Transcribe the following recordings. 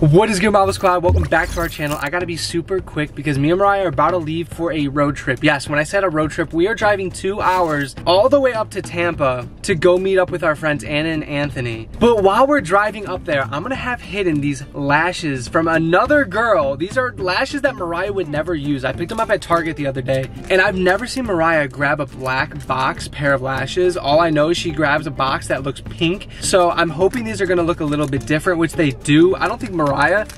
What is good, Marble Squad? Welcome back to our channel. I gotta be super quick because me and Mariah are about to leave for a road trip. Yes, when I said a road trip, we are driving two hours all the way up to Tampa to go meet up with our friends Anna and Anthony. But while we're driving up there, I'm gonna have hidden these lashes from another girl. These are lashes that Mariah would never use. I picked them up at Target the other day, and I've never seen Mariah grab a black box pair of lashes. All I know is she grabs a box that looks pink. So I'm hoping these are gonna look a little bit different, which they do. I don't think Mariah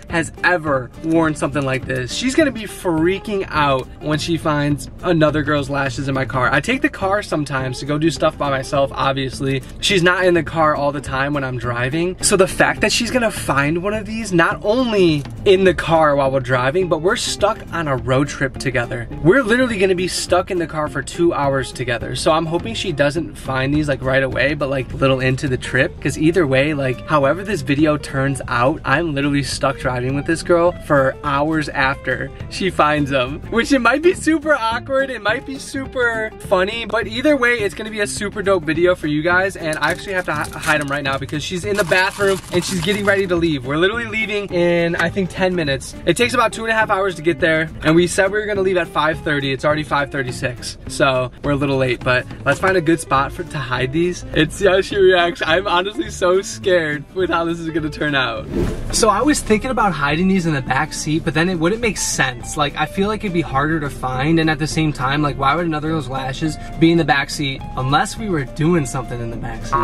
has ever worn something like this. She's gonna be freaking out when she finds another girl's lashes in my car. I take the car sometimes to go do stuff by myself, obviously. She's not in the car all the time when I'm driving. So the fact that she's gonna find one of these, not only in the car while we're driving, but we're stuck on a road trip together. We're literally gonna be stuck in the car for two hours together. So I'm hoping she doesn't find these like right away, but like little into the trip. Cause either way, like however this video turns out, I'm literally stuck driving with this girl for hours after she finds them. Which it might be super awkward, it might be super funny, but either way, it's gonna be a super dope video for you guys. And I actually have to hide them right now because she's in the bathroom and she's getting ready to leave. We're literally leaving in, I think 10 minutes. It takes about two and a half hours to get there. And we said we were gonna leave at 5.30. It's already 5.36. So we're a little late, but let's find a good spot for to hide these and see how she reacts. I'm honestly so scared with how this is gonna turn out. So I was thinking about hiding these in the back seat, but then it wouldn't make sense. Like, I feel like it'd be harder to find, and at the same time, like, why would another of those lashes be in the back seat unless we were doing something in the back seat?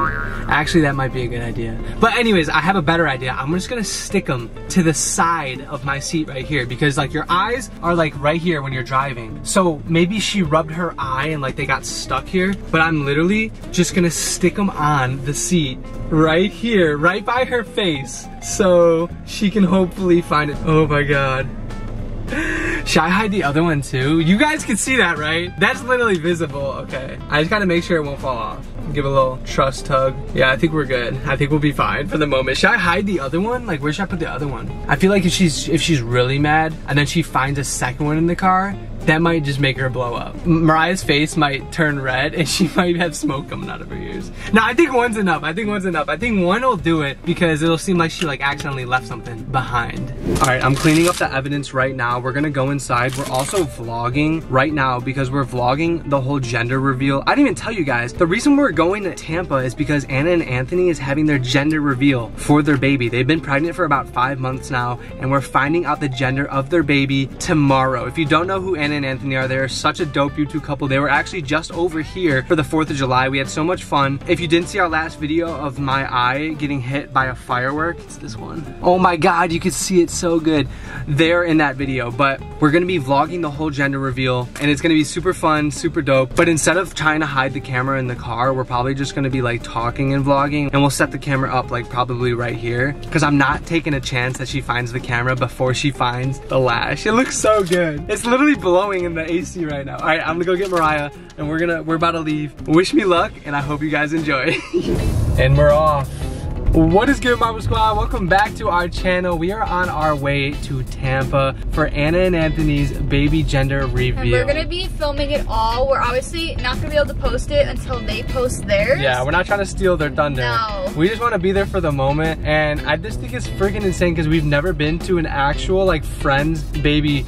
Actually, that might be a good idea. But anyways, I have a better idea. I'm just gonna stick them to the side of my seat right here because like your eyes are like right here when you're driving. So maybe she rubbed her eye and like they got stuck here, but I'm literally just gonna stick them on the seat right here, right by her face. So she can hopefully find it. Oh my God. Should I hide the other one too? You guys can see that, right? That's literally visible, okay. I just gotta make sure it won't fall off. Give a little trust tug. Yeah, I think we're good. I think we'll be fine for the moment. Should I hide the other one? Like, where should I put the other one? I feel like if she's if she's really mad and then she finds a second one in the car, that might just make her blow up. Mariah's face might turn red and she might have smoke coming out of her ears. No, I think one's enough. I think one's enough. I think one will do it because it'll seem like she like accidentally left something behind. All right, I'm cleaning up the evidence right now. We're gonna go inside. We're also vlogging right now because we're vlogging the whole gender reveal. I didn't even tell you guys. The reason we're going to Tampa is because Anna and Anthony is having their gender reveal for their baby. They've been pregnant for about five months now and we're finding out the gender of their baby tomorrow. If you don't know who Anna and Anthony are. They're such a dope YouTube couple. They were actually just over here for the 4th of July. We had so much fun. If you didn't see our last video of my eye getting hit by a firework, it's this one. Oh my God, you can see it so good. They're in that video, but we're gonna be vlogging the whole gender reveal and it's gonna be super fun, super dope. But instead of trying to hide the camera in the car, we're probably just gonna be like talking and vlogging and we'll set the camera up like probably right here because I'm not taking a chance that she finds the camera before she finds the lash. It looks so good. It's literally blowing in the AC right now. All right, I'm gonna go get Mariah and we're gonna, we're about to leave. Wish me luck and I hope you guys enjoy. and we're off. What is good, Marble Squad? Welcome back to our channel. We are on our way to Tampa for Anna and Anthony's baby gender reveal. And we're gonna be filming it all. We're obviously not gonna be able to post it until they post theirs. Yeah, we're not trying to steal their thunder. No. We just want to be there for the moment. And I just think it's freaking insane because we've never been to an actual like friend's baby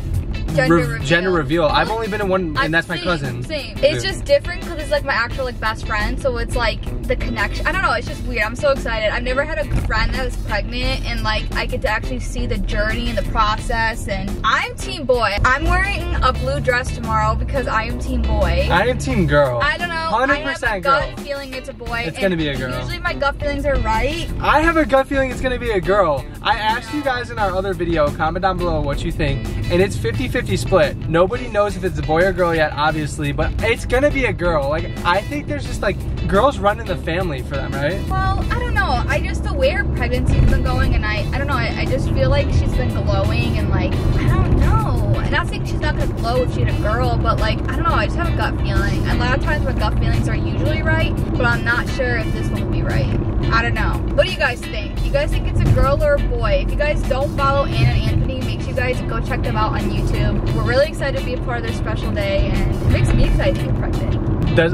gender Re reveal. Gender reveal. I've only been in one, and that's my same, cousin. Same. It's just different because it's like my actual like best friend, so it's like the connection. I don't know. It's just weird. I'm so excited. I've never had a friend that was pregnant, and like I get to actually see the journey and the process. And I'm team boy. I'm wearing a blue dress tomorrow because I am team boy. I am team girl. I don't know. 100% I have a girl. gut feeling it's a boy. It's gonna be a girl. Usually my gut feelings are right. I have a gut feeling it's gonna be a girl. I asked you guys in our other video, comment down below what you think, and it's 50-50 split. Nobody knows if it's a boy or girl yet, obviously, but it's gonna be a girl. Like, I think there's just like, girls running the family for them, right? Well, I don't know. I just the way her pregnancy's been going, and I, I don't know. I, I just feel like she's been glowing, and like I don't know. And not saying she's not gonna glow if she had a girl, but like I don't know. I just have a gut feeling. And a lot of times my gut feelings are usually right, but I'm not sure if this one will be right. I don't know. What do you guys think? You guys think it's a girl or a boy? If you guys don't follow Anna and Anthony, guys go check them out on YouTube. We're really excited to be a part of their special day, and it makes me excited to get pregnant. Does,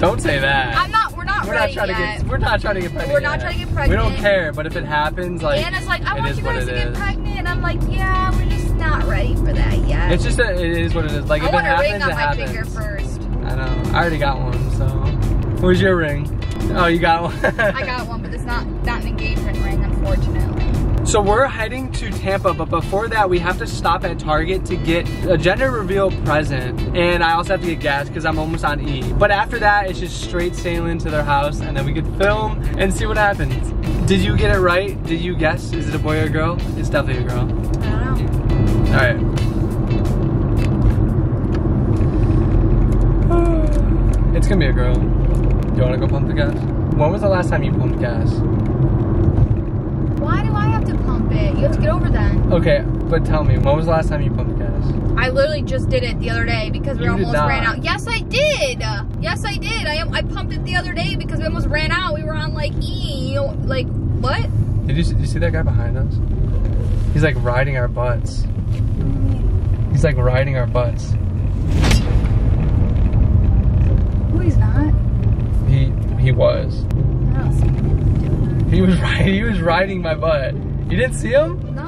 don't say that. I'm not. We're not We're not trying to get we're not trying to get pregnant. We're not yet. trying to get We don't care, but if it happens, like Anna's like, I want you guys to get is. pregnant. And I'm like, yeah, we're just not ready for that yet. It's just a, it is what it is. Like I if it happens, ring on it my happens. finger first. I know. I already got one. So, where's your ring? Oh, you got one. I got one, So we're heading to Tampa, but before that, we have to stop at Target to get a gender reveal present, and I also have to get gas because I'm almost on E. But after that, it's just straight sailing to their house, and then we could film and see what happens. Did you get it right? Did you guess? Is it a boy or a girl? It's definitely a girl. I don't know. All right. It's gonna be a girl. Do You wanna go pump the gas? When was the last time you pumped gas? Do I have to pump it? You have to get over that. Okay, but tell me, when was the last time you pumped gas? I literally just did it the other day because we You almost ran out. Yes, I did. Yes, I did. I I pumped it the other day because we almost ran out. We were on like E. Like what? Did you, did you see that guy behind us? He's like riding our butts. He's like riding our butts. No, he's not. He he was. I don't see him doing He was riding. He was riding my butt. You didn't see him? No,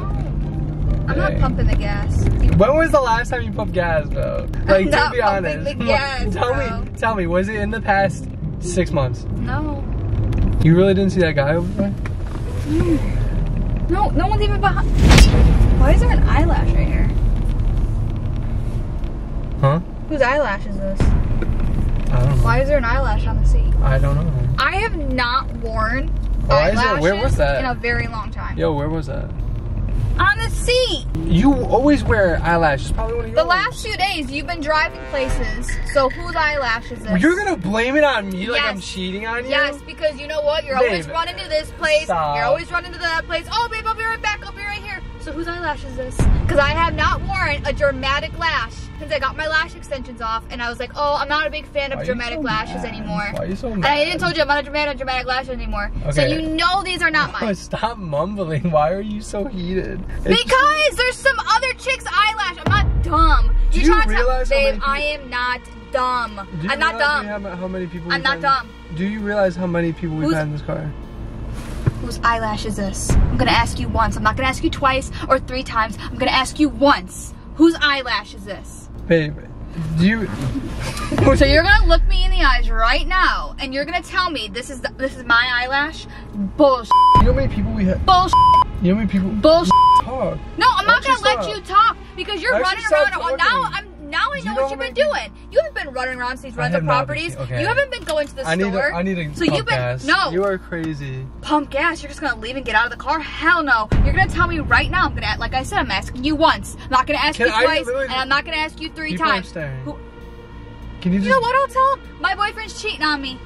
I'm not pumping the gas. When was the last time you pumped gas, though? Like, to be honest. the gas, tell bro. me, tell me, was it in the past six months? No, You really didn't see that guy over there? Mm. no, no one's even behind. Why is there an eyelash right here? Huh? Whose eyelash is this? I don't know. Why is there an eyelash on the seat? I don't know. I have not worn Why is it- eyelashes where was that? in a very long time. Yo, where was that? On the seat. You always wear eyelashes. Probably one of. The last few days you've been driving places, so whose eyelash is? You're gonna blame it on me like I'm cheating on you? Yes, because you know what? You're always running to this place. stop. You're always running to that place. Oh, babe, I'll be right back. I'll be right here. So whose eyelash is this? Because I have not worn a dramatic lash since I got my lash extensions off, and I was like, oh, I'm not a big fan of you dramatic so lashes mad? anymore. Why are you so And mad? I even told you I'm not a dramatic dramatic lashes anymore. So you know these are not mine. stop mumbling. Why are you so heated? It's- Because there's some other chick's eyelash. I'm not dumb. Do You're you tell- realize how babe, many I am not dumb. You I'm not dumb. how many people I'm not dumb. Do you realize how many people we've Who's- had in this car? Whose eyelash is this? I'm gonna ask you once. I'm not gonna ask you twice or three times. I'm gonna ask you once. Whose eyelash is this? Babe, do you... So you're gonna look me in the eyes right now, and you're gonna tell me this is the, this is my eyelash? Bullshit. You know how many people we have? Bullshit. You know how many people... Bullshit. Talk. No, I'm not gonna you let you talk because you're running around. talking? Now I'm I know you what you've been doing. You haven't been running around these rental been- properties. okay. You haven't been going to the I need store. to, I need to so you've been gas. no You are crazy. pump gas. You're just gonna leave and get out of the car? Hell no. You're gonna tell me right now. I'm gonna like I said. I'm asking you once. I'm not gonna ask Can you I twice, and I'm not gonna ask you three times. Who- Can you just... you know what? I'll tell him. My boyfriend's cheating on me.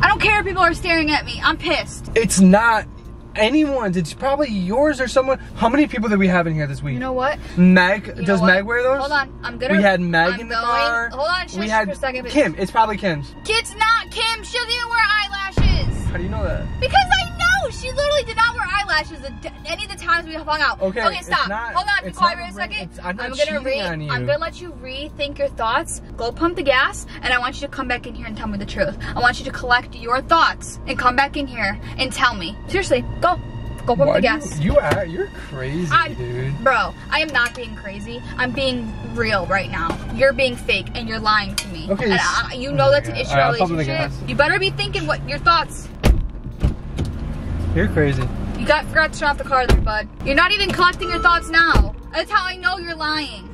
I don't care if people are staring at me. I'm pissed. It's not anyone's. It's probably yours or someone. How many people did we have in here this week? You know what? Meg, You does? Meg wear those? Hold on. I'm gonna. We had Meg I'm in the going- car. Hold on. Shush we had for a second. Kim. It's probably Kim's. It's not Kim. She doesn't even wear eyelashes. How do you know that? Because I she literally did not wear eyelashes any of the times we hung out. Okay, Okay, stop. not- Hold on. Be quiet for a second. I'm not gonna re. I'm gonna let you rethink your thoughts. Go pump the gas, and I want you to come back in here and tell me the truth. I want you to collect your thoughts and come back in here and tell me. Seriously, go. Go pump Why the gas. You, you are. You're crazy, I- dude. Bro, I am not being crazy. I'm being real right now. You're being fake and you're lying to me. Okay, I, you oh know my that's an issue in I'll a pump the relationship. You better be thinking what your thoughts. You're crazy. You got forgot to turn off the car there, bud. You're not even collecting your thoughts now. That's how I know you're lying.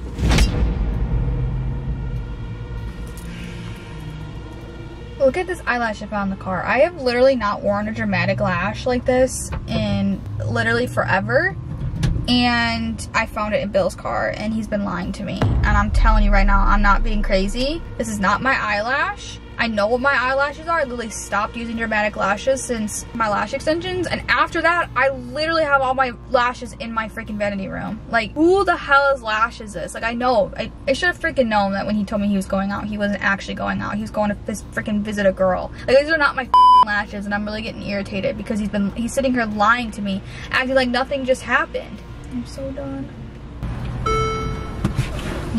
Look at this eyelash I found in the car. I have literally not worn a dramatic lash like this in literally forever. And I found it in Bill's car and he's been lying to me. And I'm telling you right now, I'm not being crazy. This is not my eyelash. I know what my eyelashes are. I literally stopped using dramatic lashes since my lash extensions. And after that, I literally have all my lashes in my freaking vanity room. Like, who the hell is lash is this? Like, I know. I, I should have freaking known that when he told me he was going out, he wasn't actually going out. He was going to freaking visit a girl. Like, these are not my lashes. And I'm really getting irritated because he's been, he's sitting here lying to me, acting like nothing just happened. I'm so done.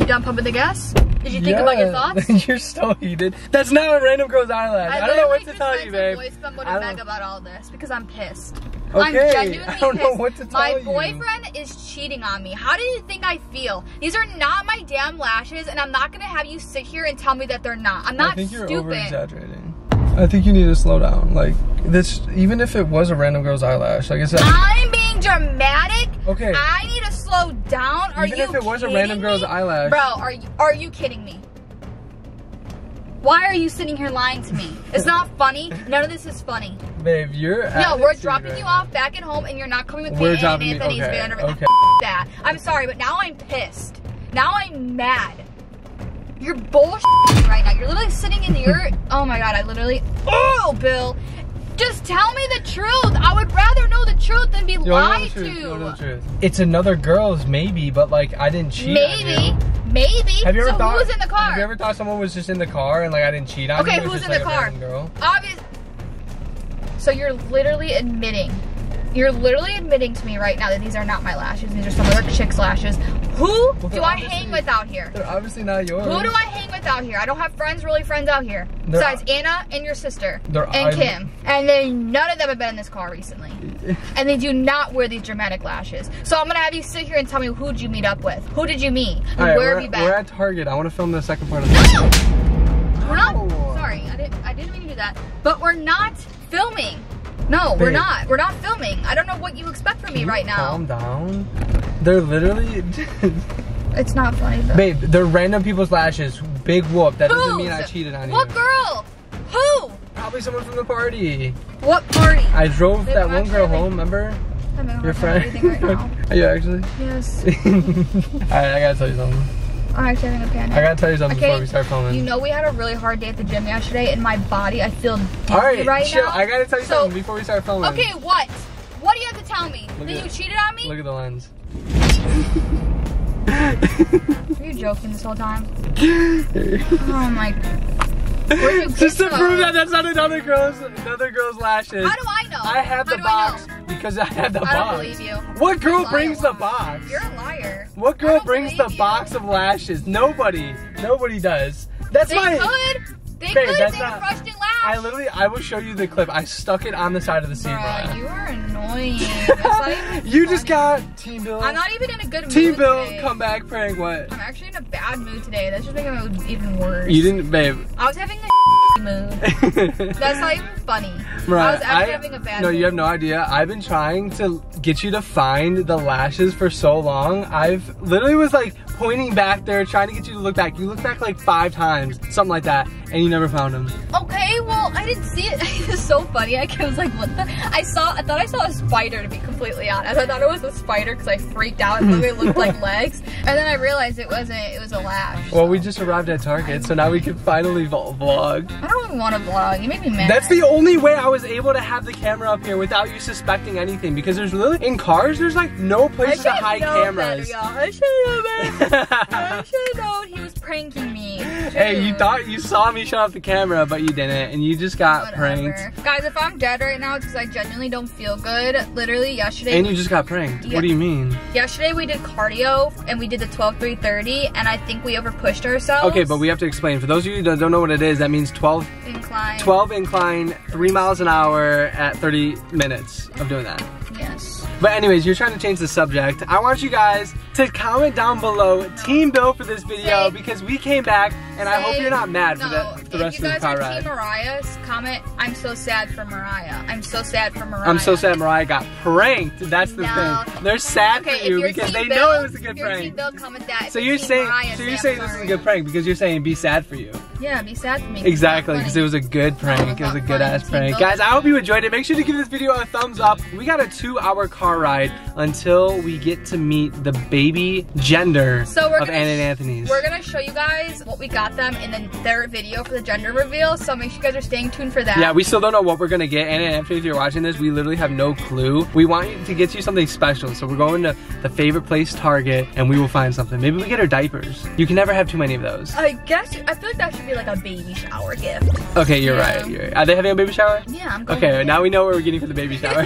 Done pumping the gas? Did you think about your thoughts? You're so heated. That's not a random girl's eyelash. I, don't know what to tell you, babe. voice memo I to Meg about all this because I'm pissed. Okay, I'm genuinely I don't know what to tell My you. boyfriend is cheating on me. How do you think I feel? These are not my damn lashes, and I'm not gonna have you sit here and tell me that they're not. I'm not I think you're over stupid. exaggerating. I think you need to slow down. Like this, even if it was a random girl's eyelash, like I said, I'm being dramatic. Okay. I need to slow down. Are Even you if it was a random girl's me? eyelash. Bro, are you are you kidding me? Why are you sitting here lying to me? It's not funny. None of this is funny. babe, you're. No, we're dropping right you off back at home, and you're not coming with We're me and dropping you- Anthony's okay, van. okay. That. I'm sorry, but now I'm pissed. Now I'm mad. You're bullshit right now. You're literally sitting in your. Oh my god! I literally. Oh, Bill. Just tell me the truth. I would rather know the truth than be You lied the truth, you wanna know the truth. It's another girl's, maybe, but like I didn't cheat. Maybe, maybe. Have you ever so thought? who was in the car? Have you ever thought someone was just in the car and like I didn't cheat on Okay, you? Who's in the like, a car? random Girl? Obvious. So you're literally admitting, you're literally admitting to me right now that these are not my lashes. These are some other chick's lashes. Who do I hang with out here? They're obviously not yours. Who do I hang with out here? I don't have friends, really friends out here. They're- Besides Anna and your sister. And Kim. And they none of them have been in this car recently. and they do not wear these dramatic lashes. So I'm gonna have you sit here and tell me who did you meet up with? Who did you meet? And right, where have you been? we're at Target. I want to film the second part of this. No! We're not. No. Sorry, I didn't. I didn't mean to do that. But we're not filming. No, we're not. We're not filming. I don't know what you expect from me Can you right now. Calm down. They're literally, It's not funny. Though. babe. They're random people's lashes. Big whoop. That doesn't mean I cheated on What you. girl? Who? Probably someone from the party. What party? I drove Babe, that I'm one girl home. Remember your friend? right now. Are you actually? yes. All right, I gotta tell you something. I'm actually having a panic. I gotta tell you something Okay, before we start filming. You know we had a really hard day at the gym yesterday, and my body, I feel dizzy All right, right chill. now. I gotta tell you So- something before we start filming. Okay, what? What do you have to tell me? Look that at- you cheated on me? Look at the lens. Are you joking this whole time? Oh my. Just to prove that that's not another girl's another girl's lashes. How do I know? I have How the do I box because I have the I don't box. believe you. What girl brings the box? You're a liar. What girl brings the you. box of lashes? Nobody. Nobody does. That's They my. could. They Babe, could. that's They not- brushed in lash. I literally, I will show you the clip. I stuck it on the side of the seat, Bruh, you are annoying. It's not even You just got Team Bill. I'm not even in a good mood Team Bill, today. come back prank. What? I'm actually in a bad mood today. That's just making it even worse. You didn't, babe. I was having a mood. That's not even funny. I was actually having a bad No, mood. you have no idea. I've been trying to get you to find the lashes for so long. I've literally was like pointing back there, trying to get you to look back. You looked back like five times, something like that, and you never found him. Okay, well, I didn't see it. It's so funny. I was like, what the? I saw, I thought I saw a spider, to be completely honest. I thought it was a spider because I freaked out and it looked like legs. And then I realized it wasn't, it was a lash. Well, we just arrived at Target, so now we can finally vlog. I don't even want to vlog. You made me mad. That's the only way I was able to have the camera up here without you suspecting anything. Because there's really in cars, there's like no place to hide better, cameras. y'all. I should have I should have known he was pranking me. hey, you thought you saw me shut off the camera, but you didn't, and you just got Whatever. pranked. Guys, if I'm dead right now, it's because I genuinely don't feel good. Literally, yesterday. And you just got pranked. Yeah. What do you mean? Yesterday we did cardio and we did the 12 3 30 and I think we overpushed ourselves. Okay, but we have to explain. For those of you that don't know what it is, that means 12, incline. 12 incline, 3 miles an hour at 30 minutes of doing that. Yes. But anyways, you're trying to change the subject. I want you guys to comment down below Team Bill for this video because we came back and I hope you're not mad for, no, the, for the if rest you of the guys car are ride. Team Mariah, comment. I'm so sad for Mariah. I'm so sad for Mariah. I'm so sad Mariah got pranked. That's the No. thing. They're sad Okay, for you because they Bill, know it was a good prank. Bill, comment that. If So you're you're saying, Mariah, so you're saying this is a good prank because you're saying be sad for you. Yeah, be sad for me. Exactly, because it was a good prank. It was a good ass prank. Guys, I hope you enjoyed it. Make sure to give this video a thumbs up. We got a two hour car ride until we get to meet the baby gender So we're of gonna and Anthony's. We're gonna show you guys what we got them in the, their video for the gender reveal. So make sure you guys are staying tuned for that. Yeah, we still don't know what we're gonna get. Anna and Anthony, if you're watching this, we literally have no clue. We want you to get you something special. So we're going to the favorite place Target and we will find something. Maybe we get her diapers. You can never have too many of those. I guess I feel like that should be like a baby shower gift. Okay, you're Yeah. right. You're right. Are they having a baby shower? Yeah, I'm going. Okay, now we know what we're getting for the baby shower.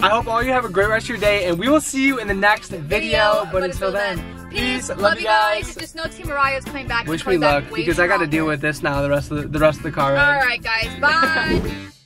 I hope all you have a great rest of your day, and we will see you in the next video. Video, But but until until then, then, Peace. Love, Love you guys. guys. Just know Team Mariah's coming back. Wish me luck because I got to deal with this now. The rest of the, the rest of the car ride. All right, guys. Bye.